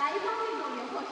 白方运动员获胜。